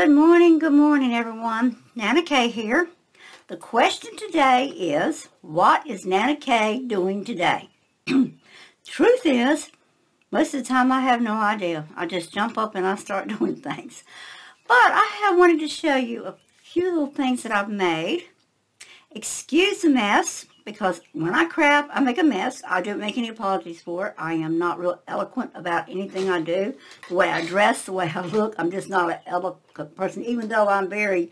Good morning, good morning everyone. Nana Kaye here. The question today is, what is Nana Kaye doing today? Truth is, most of the time I have no idea. I just jump up and I start doing things. But I have wanted to show you a few little things that I've made. Excuse the mess, because when I crap, I make a mess. I don't make any apologies for it. I am not real eloquent about anything I do. The way I dress, the way I look, I'm just not an eloquent person. Even though I'm very,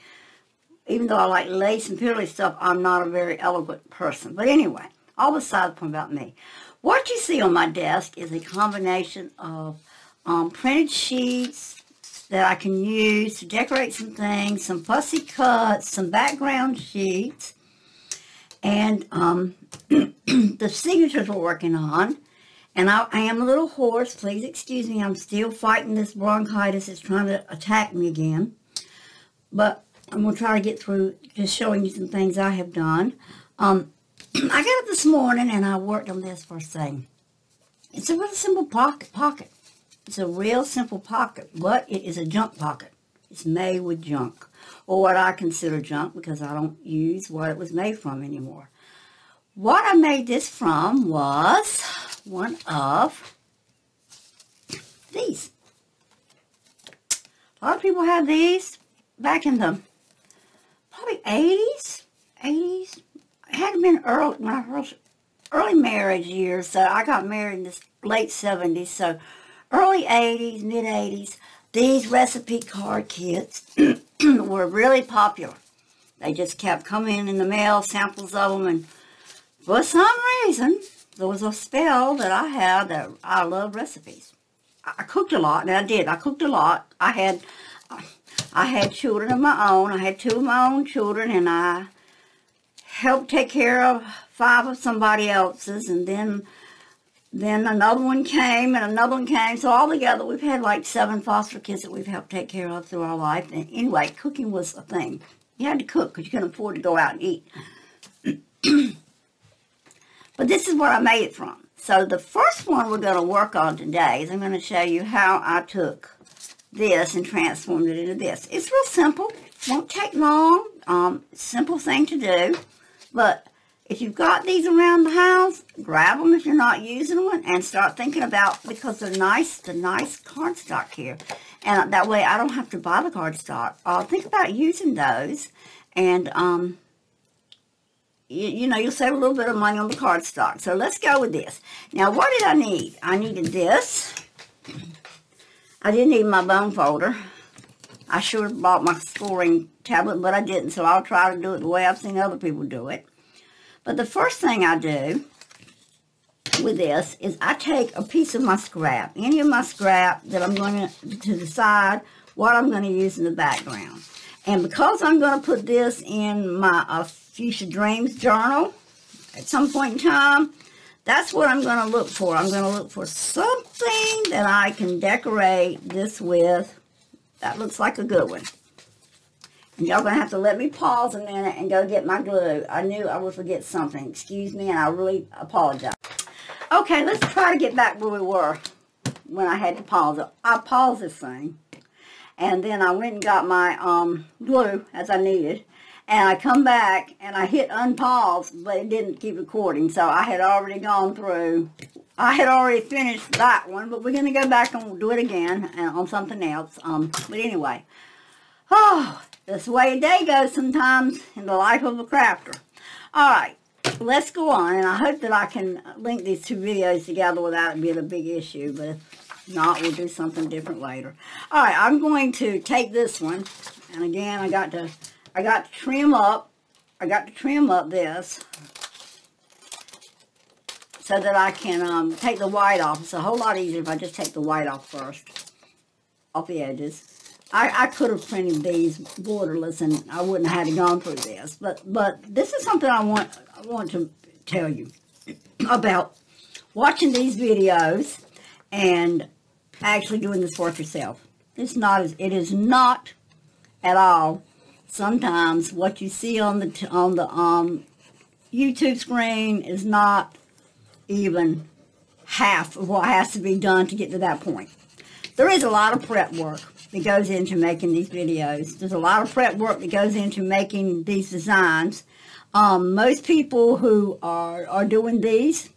even though I like lace and pearly stuff, I'm not a very eloquent person. But anyway, all beside the point about me. What you see on my desk is a combination of um, printed sheets, that I can use to decorate some things, some fussy cuts, some background sheets, and um, the signatures we're working on. And I, I, am a little hoarse. Please excuse me. I'm still fighting this bronchitis. It's trying to attack me again. But I'm going to try to get through just showing you some things I have done. Um, I got up this morning and I worked on this first thing. It's a really simple pocket. pocket. It's a real simple pocket, but it is a junk pocket. It's made with junk or what I consider junk because I don't use what it was made from anymore. What I made this from was one of these. A lot of people have these back in the probably 80s, 80s. It had been early, I first, early marriage years, so I got married in the late 70s, so early 80s, mid 80s. These recipe card kits were really popular. They just kept coming in the mail, samples of them, and for some reason, there was a spell that I had that I love recipes. I cooked a lot, and I did. I cooked a lot. I had, I had children of my own. I had two of my own children, and I helped take care of five of somebody else's, and then then another one came and another one came. So altogether, we've had like seven foster kids that we've helped take care of through our life. And anyway, cooking was a thing. You had to cook because you couldn't afford to go out and eat. but this is where I made it from. So the first one we're going to work on today is I'm going to show you how I took this and transformed it into this. It's real simple. Won't take long. Um, simple thing to do. But if you've got these around the house, grab them if you're not using one and start thinking about, because they're nice, the nice cardstock here. And that way I don't have to buy the cardstock. Uh, think about using those and, um, you, you know, you'll save a little bit of money on the cardstock. So let's go with this. Now, what did I need? I needed this. I didn't need my bone folder. I should have bought my scoring tablet, but I didn't, so I'll try to do it the way I've seen other people do it. But the first thing I do with this is I take a piece of my scrap, any of my scrap that I'm going to, to decide what I'm going to use in the background. And because I'm going to put this in my uh, Fuchsia Dreams journal at some point in time, that's what I'm going to look for. I'm going to look for something that I can decorate this with. That looks like a good one. Y'all going to have to let me pause a minute and go get my glue. I knew I would forget something. Excuse me, and I really apologize. Okay, let's try to get back where we were when I had to pause it. I paused this thing. And then I went and got my um, glue, as I needed. And I come back, and I hit unpause, but it didn't keep recording. So I had already gone through. I had already finished that one, but we're going to go back and do it again uh, on something else. Um, but anyway. Oh, that's the way a day goes sometimes in the life of a crafter. All right, let's go on. And I hope that I can link these two videos together without it being a big issue. But if not, we'll do something different later. All right, I'm going to take this one. And again, I got to, I got to trim up. I got to trim up this so that I can um, take the white off. It's a whole lot easier if I just take the white off first, off the edges. I, I could have printed these borderless and I wouldn't have had gone through this. But but this is something I want I want to tell you about watching these videos and actually doing this work yourself. It's not as it is not at all sometimes what you see on the on the um YouTube screen is not even half of what has to be done to get to that point. There is a lot of prep work that goes into making these videos. There's a lot of prep work that goes into making these designs. Um, most people who are, are doing these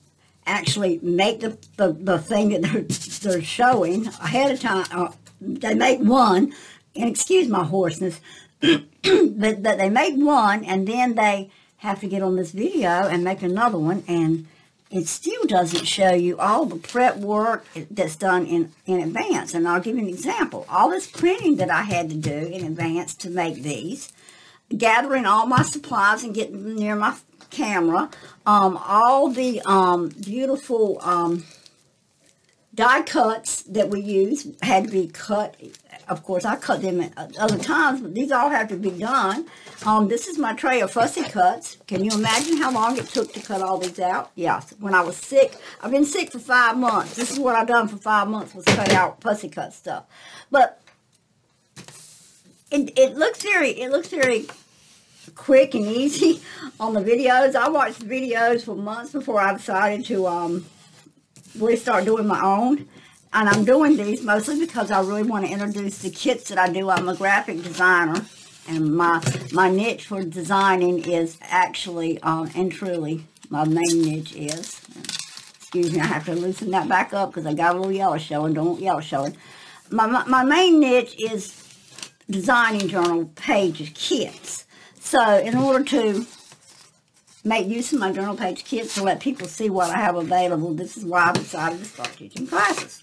actually make the, the, the thing that they're, they're showing ahead of time. Uh, they make one, and excuse my hoarseness, but, but they make one and then they have to get on this video and make another one and it still doesn't show you all the prep work that's done in, in advance. And I'll give you an example. All this printing that I had to do in advance to make these, gathering all my supplies and getting near my camera, um, all the um, beautiful um, die cuts that we use had to be cut. Of course, I cut them at other times, but these all have to be done. Um, this is my tray of fussy cuts. Can you imagine how long it took to cut all these out? Yes. When I was sick, I've been sick for five months. This is what I've done for five months was cut out fussy cut stuff. But it, it looks very, it looks very quick and easy on the videos. I watched videos for months before I decided to um, really start doing my own. And I'm doing these mostly because I really want to introduce the kits that I do. I'm a graphic designer. And my, my niche for designing is actually, um, and truly, my main niche is. Excuse me, I have to loosen that back up because I got a little yellow showing. Don't yellow showing. My, my, my main niche is designing journal pages kits. So in order to make use of my journal page kits to let people see what I have available. This is why I decided to start teaching classes.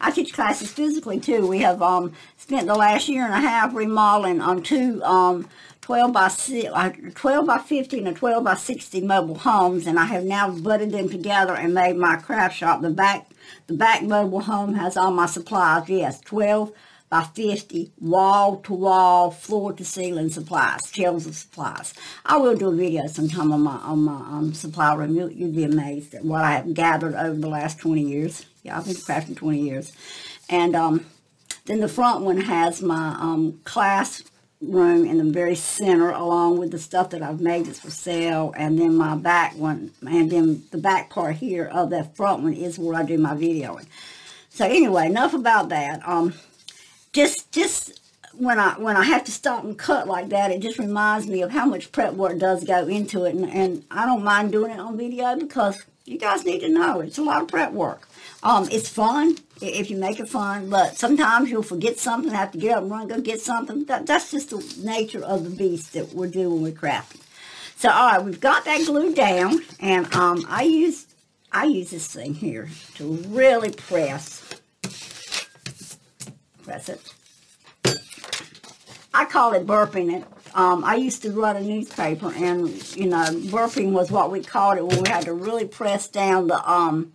I teach classes physically too. We have um, spent the last year and a half remodeling on two um, 12 by 6, uh, 12 by 50 and a 12 by 60 mobile homes, and I have now butted them together and made my craft shop. The back, the back mobile home has all my supplies. Yes, 12 by 50 wall-to-wall, floor-to-ceiling supplies, shelves of supplies. I will do a video sometime on my on my um, supply room. You'll, you'll be amazed at what I have gathered over the last 20 years. Yeah, I've been crafting 20 years. And um, then the front one has my um, class room in the very center along with the stuff that I've made that's for sale and then my back one and then the back part here of that front one is where I do my videoing. So anyway, enough about that. Um, just just when I when I have to stop and cut like that, it just reminds me of how much prep work does go into it, and, and I don't mind doing it on video because you guys need to know it's a lot of prep work. Um, it's fun if you make it fun, but sometimes you'll forget something, have to get up and run, go get something. That, that's just the nature of the beast that we're doing with crafting. So, all right, we've got that glued down, and um, I use I use this thing here to really press press it. I call it burping it. Um, I used to run a newspaper, and, you know, burping was what we called it when we had to really press down the, um,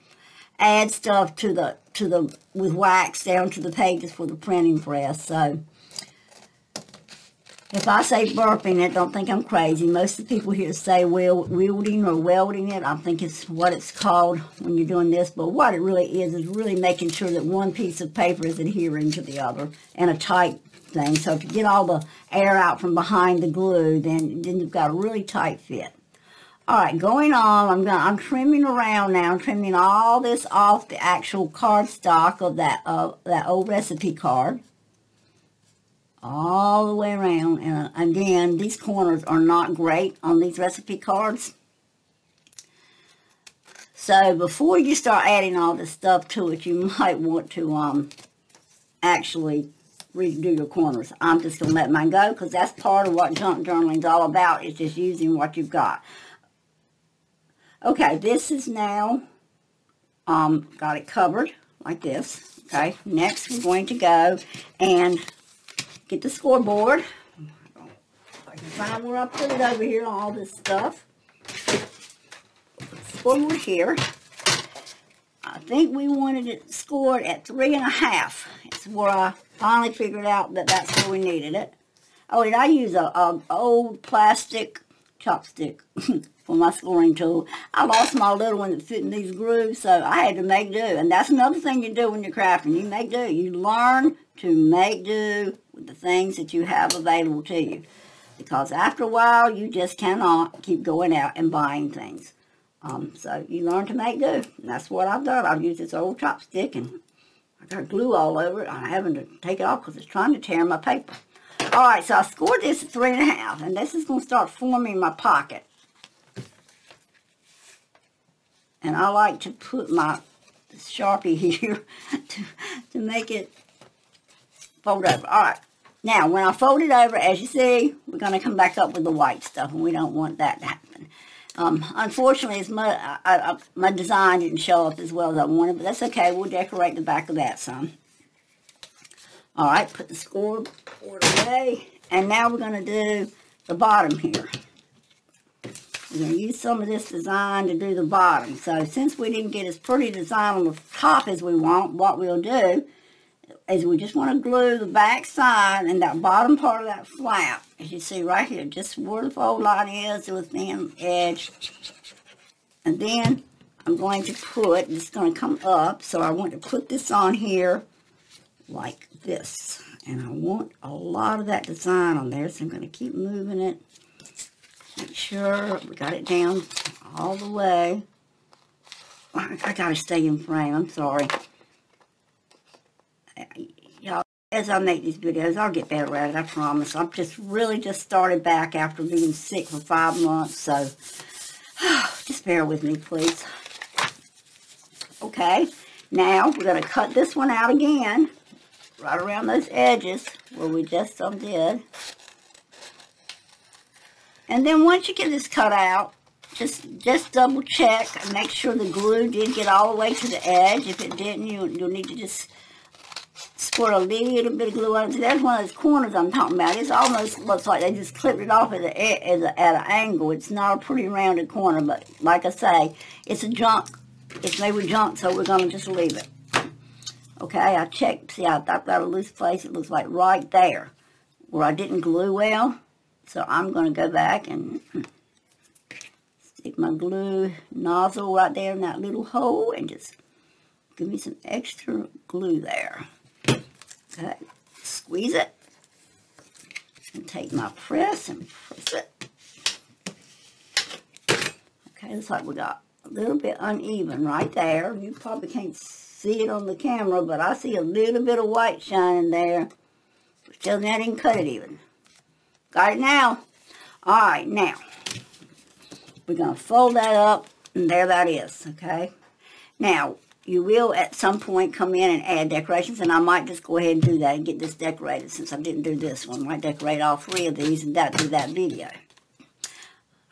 add stuff to the, to the, with wax down to the pages for the printing press. So, if I say burping it, don't think I'm crazy. Most of the people here say wielding or welding it. I think it's what it's called when you're doing this. But what it really is, is really making sure that one piece of paper is adhering to the other and a tight thing. So if you get all the air out from behind the glue, then, then you've got a really tight fit. All right, going on, I'm going. I'm trimming around now. I'm trimming all this off the actual cardstock of that uh, that old recipe card all the way around. And again, these corners are not great on these recipe cards. So before you start adding all this stuff to it, you might want to um, actually redo your corners. I'm just going to let mine go because that's part of what junk journaling is all about. Is just using what you've got. Okay, this is now um, got it covered like this. Okay, next we're going to go and get the scoreboard. I can find where I put it over here all this stuff. Scoreboard here. I think we wanted it scored at three and a half. It's where I finally figured out that that's where we needed it. Oh, and I use a, a old plastic chopstick for my scoring tool. I lost my little one that fit in these grooves, so I had to make do. And that's another thing you do when you're crafting. You make do. You learn to make do with the things that you have available to you. Because after a while, you just cannot keep going out and buying things. Um, so you learn to make do. And that's what I've done. I've used this old chopstick and I got glue all over it. I'm having to take it off because it's trying to tear my paper. All right, so I scored this at three and a half, and this is going to start forming my pocket. And I like to put my Sharpie here to, to make it fold over. All right. Now, when I fold it over, as you see, we're going to come back up with the white stuff, and we don't want that to happen. Um, unfortunately, my, I, I, my design didn't show up as well as I wanted, but that's okay. We'll decorate the back of that some. All right, put the scoreboard away. And now we're going to do the bottom here. We're going to use some of this design to do the bottom. So since we didn't get as pretty design on the top as we want, what we'll do is we just want to glue the back side and that bottom part of that flap, as you see right here, just where the fold line is with the edge. And then I'm going to put, it's going to come up, so I want to put this on here like this. And I want a lot of that design on there, so I'm going to keep moving it. Make sure we got it down all the way. I, I got to stay in frame, I'm sorry y'all, as I make these videos, I'll get better at it, I promise. I've just really just started back after being sick for five months, so just bear with me, please. Okay, now we're to cut this one out again, right around those edges where we just undid. And then once you get this cut out, just just double check and make sure the glue did get all the way to the edge. If it didn't, you, you'll need to just squirt a little bit of glue on it. There's one of those corners I'm talking about. It almost looks like they just clipped it off at, a, at, a, at an angle. It's not a pretty rounded corner, but like I say, it's a junk. It's made with junk, so we're going to just leave it. Okay, I checked. See, I've got a loose place. It looks like right there where I didn't glue well. So I'm going to go back and stick my glue nozzle right there in that little hole and just give me some extra glue there. Okay, squeeze it. And take my press and press it. Okay, looks like we got a little bit uneven right there. You probably can't see it on the camera, but I see a little bit of white shining there. Which that didn't cut it even. Got it now? Alright, now. We're going to fold that up, and there that is, okay? Now, you will at some point come in and add decorations, and I might just go ahead and do that and get this decorated since I didn't do this one. I might decorate all three of these and that do that video.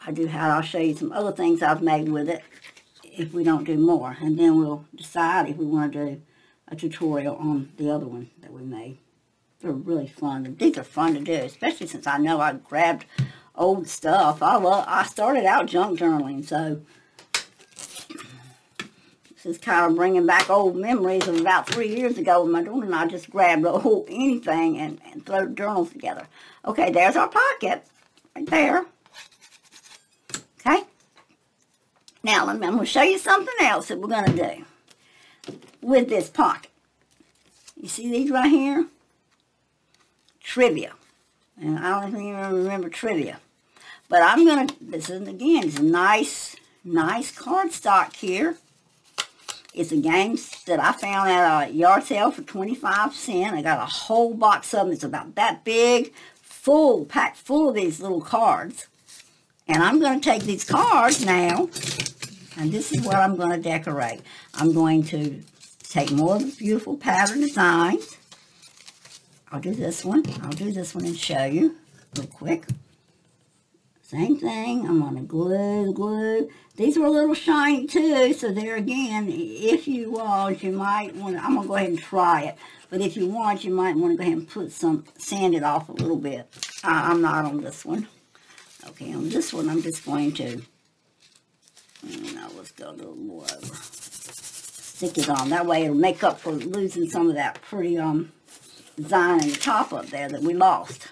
I do have, I'll show you some other things I've made with it if we don't do more. And then we'll decide if we want to do a tutorial on the other one that we made. They're really fun. These are fun to do, especially since I know I grabbed old stuff. I love, I started out junk journaling, so this is kind of bringing back old memories of about three years ago when my daughter and I just grabbed a whole anything and, and threw journals together. Okay, there's our pocket right there. Okay. Now, I'm going to show you something else that we're going to do with this pocket. You see these right here? Trivia. And I don't even remember trivia. But I'm going to, this is, again, it's a nice, nice cardstock here. It's a game that I found at a yard sale for 25 cents. I got a whole box of them. It's about that big, full, packed full of these little cards. And I'm going to take these cards now, and this is what I'm going to decorate. I'm going to take more of the beautiful pattern designs. I'll do this one. I'll do this one and show you real quick. Same thing. I'm going to glue, glue. These were a little shiny too, so there again, if you want, you might want to, I'm going to go ahead and try it. But if you want, you might want to go ahead and put some, sand it off a little bit. I, I'm not on this one. Okay, on this one, I'm just going to, now let's go a little more over. Stick it on. That way it'll make up for losing some of that pretty um design in the top up there that we lost.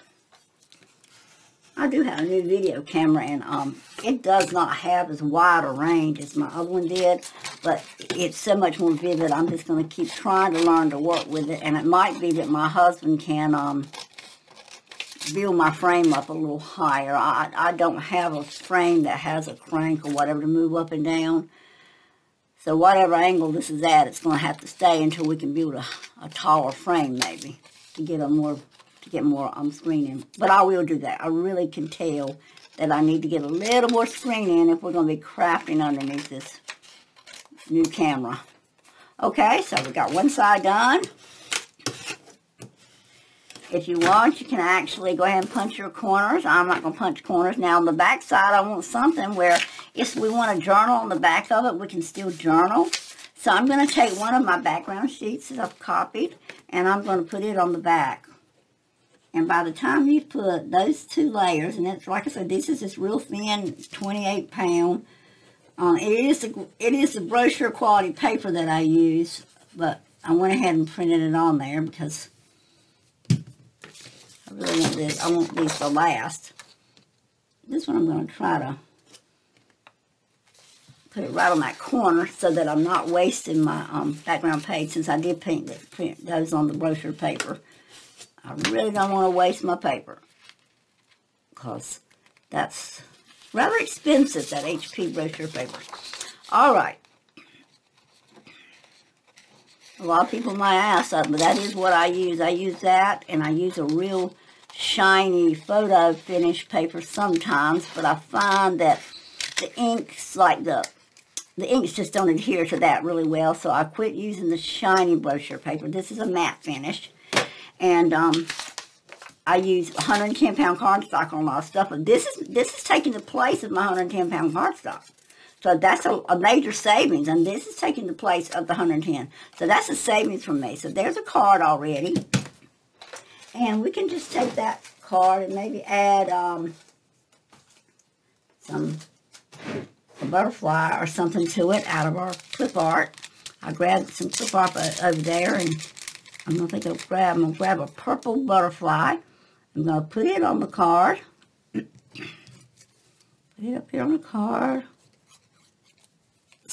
I do have a new video camera and um, it does not have as wide a range as my other one did, but it's so much more vivid. I'm just going to keep trying to learn to work with it, and it might be that my husband can um, build my frame up a little higher. I, I don't have a frame that has a crank or whatever to move up and down. So whatever angle this is at, it's going to have to stay until we can build a, a taller frame maybe to get a more to get more um, screening. But I will do that. I really can tell that I need to get a little more screening if we're going to be crafting underneath this new camera. Okay, so we got one side done. If you want, you can actually go ahead and punch your corners. I'm not going to punch corners. Now, on the back side, I want something where if we want a journal on the back of it, we can still journal. So I'm going to take one of my background sheets that I've copied, and I'm going to put it on the back. And by the time you put those two layers, and it's like I said, this is this real thin 28 pound. Um, it is the, it is the brochure quality paper that I use, but I went ahead and printed it on there because I really want this. I want these to last. This one I'm going to try to put it right on that corner so that I'm not wasting my um, background page since I did print, print those on the brochure paper. I really don't want to waste my paper because that's rather expensive, that HP brochure paper. All right. A lot of people might ask, uh, but that is what I use. I use that, and I use a real shiny photo finish paper sometimes, but I find that the inks, like the, the inks just don't adhere to that really well, so I quit using the shiny brochure paper. This is a matte finish, and um, I use 110 pound cardstock on of stuff, but this is, this is taking the place of my 110 pound cardstock. So that's a, a, major savings, and this is taking the place of the 110. So that's a savings for me. So there's a card already. And we can just take that card and maybe add um, some a butterfly or something to it out of our clip art. I grabbed some clip art over there, and I'm going to think I'll grab, I'm going to grab a purple butterfly. I'm going to put it on the card. put it up here on the card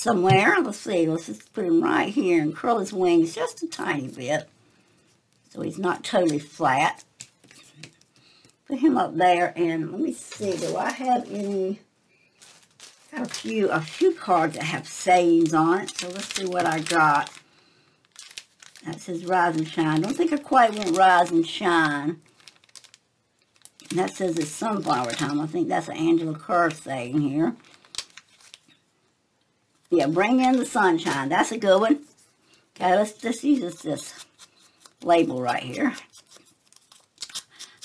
somewhere. Let's see. Let's just put him right here and curl his wings just a tiny bit. So he's not totally flat. Put him up there and let me see. Do I have any? Got a few, a few cards that have sayings on it. So let's see what I got. That says rise and shine. Don't think I quite went rise and shine. And that says it's sunflower time. I think that's an Angela Kerr saying here. Yeah, bring in the sunshine. That's a good one. Okay, let's just use this, this label right here.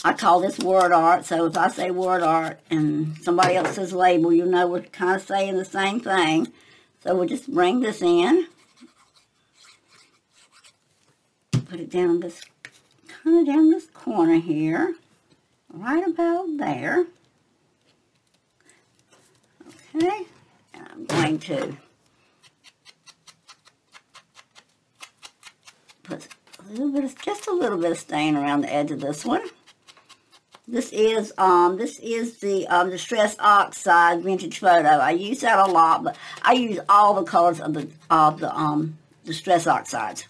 I call this word art, so if I say word art and somebody else says label, you know we're kind of saying the same thing. So we'll just bring this in. Put it down this, kind of down this corner here. Right about there. Okay, and I'm going to put a little bit of, just a little bit of stain around the edge of this one. This is um this is the um Distress Oxide Vintage Photo. I use that a lot, but I use all the colors of the of the um Distress Oxides.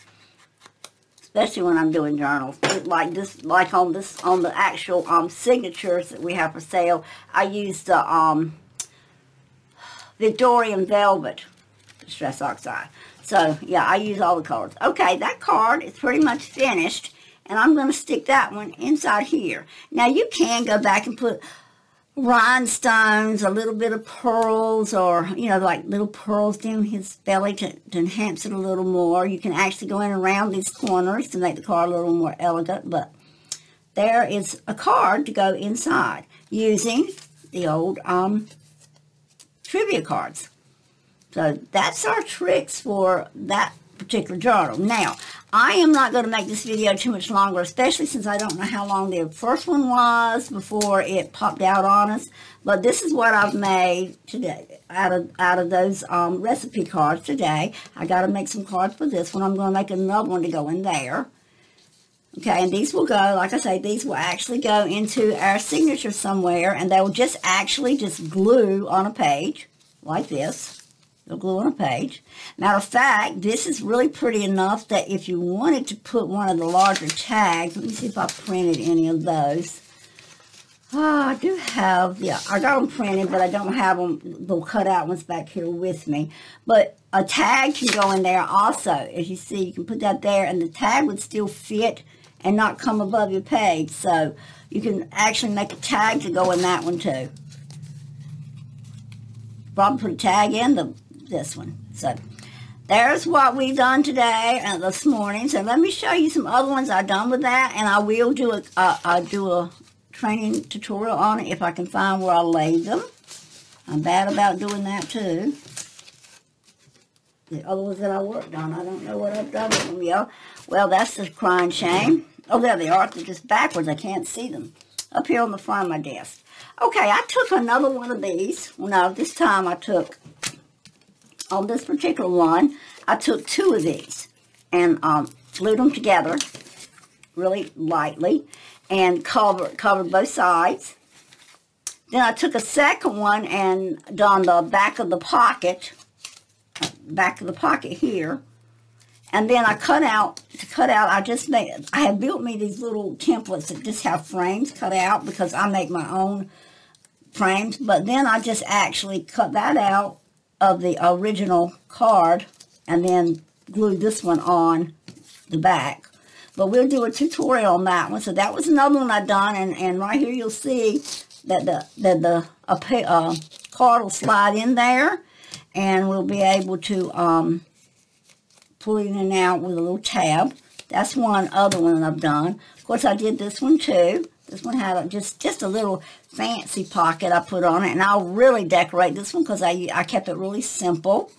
Especially when I'm doing journals. Like this like on this on the actual um signatures that we have for sale, I use the um Victorian Velvet Distress Oxide. So, yeah, I use all the colors. Okay, that card is pretty much finished. And I'm going to stick that one inside here. Now, you can go back and put rhinestones, a little bit of pearls, or, you know, like little pearls down his belly to, to enhance it a little more. You can actually go in around these corners to make the card a little more elegant. But there is a card to go inside using the old um, trivia cards. So that's our tricks for that particular journal. Now, I am not going to make this video too much longer, especially since I don't know how long the first one was before it popped out on us. But this is what I've made today out of out of those um, recipe cards today. I got to make some cards for this one. I'm going to make another one to go in there. Okay, and these will go, like I say, these will actually go into our signature somewhere, and they will just actually just glue on a page like this. They'll glue on a page. Matter of fact, this is really pretty enough that if you wanted to put one of the larger tags, let me see if I printed any of those. Oh, I do have, yeah, I got them printed, but I don't have them, the cutout ones back here with me. But a tag can go in there also. As you see, you can put that there, and the tag would still fit and not come above your page. So you can actually make a tag to go in that one too. Probably put a tag in the this one. So there's what we've done today and uh, this morning. So let me show you some other ones I've done with that, and I will do a uh, I'll do a training tutorial on it if I can find where I laid them. I'm bad about doing that too. The other ones that I worked on, I don't know what I've done with them, y'all. Well, that's the crying shame. Oh, there they are. They're just backwards. I can't see them. Up here on the front of my desk. Okay, I took another one of these. Well, no, this time I took, on this particular one, I took two of these and um, glued them together really lightly and covered, covered both sides. Then I took a second one and done the back of the pocket, back of the pocket here. And then I cut out, to cut out, I just made, I have built me these little templates that just have frames cut out because I make my own frames. But then I just actually cut that out of the original card and then glued this one on the back. But we'll do a tutorial on that one. So that was another one I've done. And, and right here you'll see that the, that the uh, card will slide in there. And we'll be able to um, pull it in and out with a little tab. That's one other one I've done. Of course, I did this one too. This one had a, just, just a little fancy pocket I put on it. And I'll really decorate this one because I, I kept it really simple.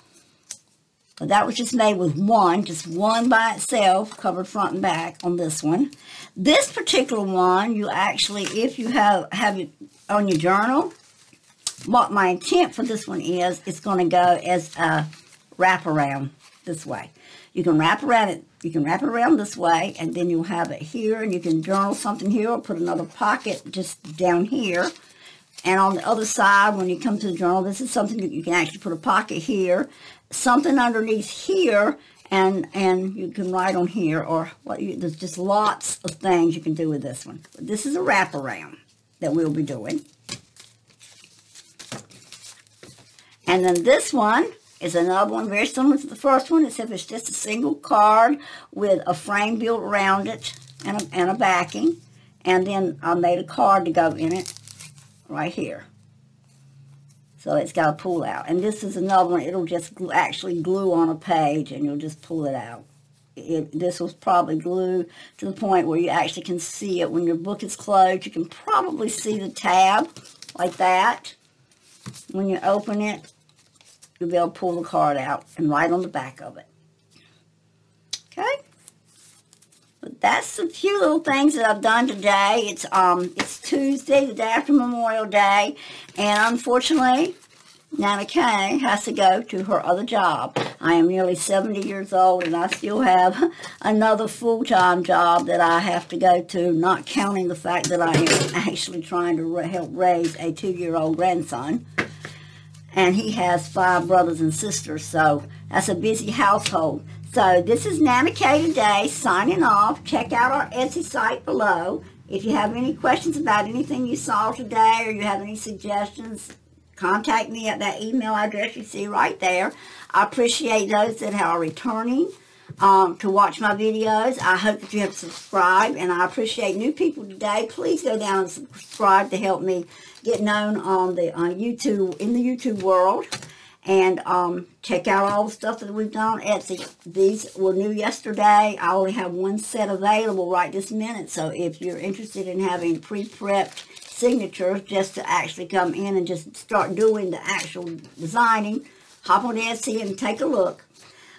But that was just made with one, just one by itself, covered front and back on this one. This particular one, you actually, if you have, have it on your journal, what my intent for this one is, it's going to go as a wraparound this way. You can wrap around it, you can wrap it around this way, and then you'll have it here, and you can journal something here or put another pocket just down here. And on the other side, when you come to the journal, this is something that you can actually put a pocket here something underneath here and and you can write on here or what you, there's just lots of things you can do with this one. This is a wraparound that we'll be doing. And then this one is another one very similar to the first one, except it's just a single card with a frame built around it and a, and a backing. And then I made a card to go in it right here. So it's got a pull out. And this is another one. It'll just actually glue on a page and you'll just pull it out. It, this was probably glue to the point where you actually can see it. When your book is closed, you can probably see the tab like that. When you open it, you'll be able to pull the card out and write on the back of it. Okay? But that's a few little things that I've done today. It's um it's Tuesday, the day after Memorial Day, and unfortunately, Nana Kaye has to go to her other job. I am nearly 70 years old and I still have another full-time job that I have to go to, not counting the fact that I am actually trying to help raise a two-year-old grandson. And he has five brothers and sisters, so that's a busy household. So this is Nana Kaye today, signing off. Check out our Etsy site below. If you have any questions about anything you saw today or you have any suggestions, contact me at that email address you see right there. I appreciate those that are returning um, to watch my videos. I hope that you have subscribed, and I appreciate new people today. Please go down and subscribe to help me get known on the on YouTube in the YouTube world. And um, check out all the stuff that we've done on Etsy. These were new yesterday. I only have one set available right this minute. So if you're interested in having pre-prepped signatures just to actually come in and just start doing the actual designing, hop on Etsy and take a look.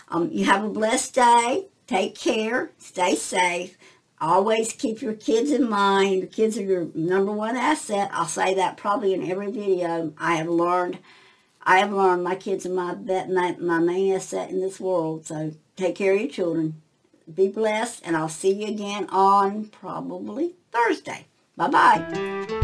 Um, you have a blessed day. Take care. Stay safe. Always keep your kids in mind. Your kids are your number one asset. I'll say that probably in every video. I have learned I have learned my kids are my, my, my main asset in this world. So take care of your children. Be blessed, and I'll see you again on probably Thursday. Bye-bye.